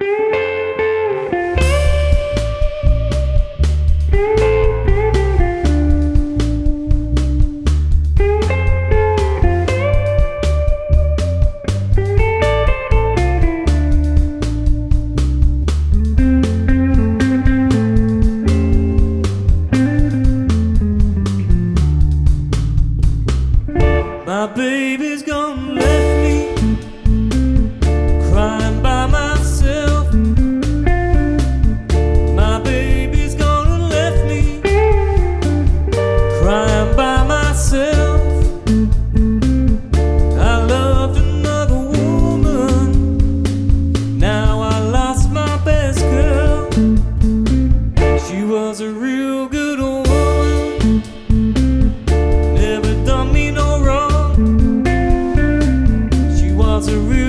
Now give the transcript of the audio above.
You. the roof.